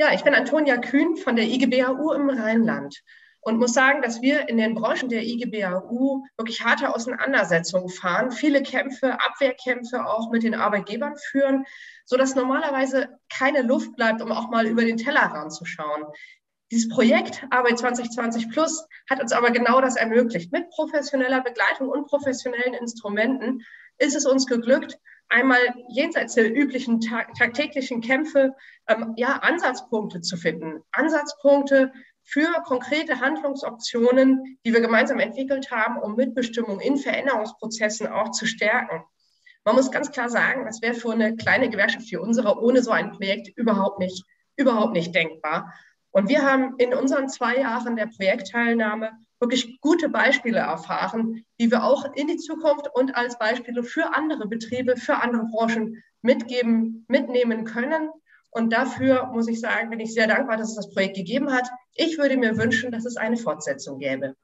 Ja, ich bin Antonia Kühn von der IGBAU im Rheinland und muss sagen, dass wir in den Branchen der IGBAU wirklich harte Auseinandersetzungen fahren, viele Kämpfe, Abwehrkämpfe auch mit den Arbeitgebern führen, sodass normalerweise keine Luft bleibt, um auch mal über den Tellerrand zu schauen. Dieses Projekt Arbeit 2020 Plus hat uns aber genau das ermöglicht. Mit professioneller Begleitung und professionellen Instrumenten ist es uns geglückt, einmal jenseits der üblichen tagtäglichen Kämpfe ähm, ja, Ansatzpunkte zu finden. Ansatzpunkte für konkrete Handlungsoptionen, die wir gemeinsam entwickelt haben, um Mitbestimmung in Veränderungsprozessen auch zu stärken. Man muss ganz klar sagen, das wäre für eine kleine Gewerkschaft wie unsere ohne so ein Projekt überhaupt nicht, überhaupt nicht denkbar. Und wir haben in unseren zwei Jahren der Projektteilnahme wirklich gute Beispiele erfahren, die wir auch in die Zukunft und als Beispiele für andere Betriebe, für andere Branchen mitgeben, mitnehmen können. Und dafür muss ich sagen, bin ich sehr dankbar, dass es das Projekt gegeben hat. Ich würde mir wünschen, dass es eine Fortsetzung gäbe.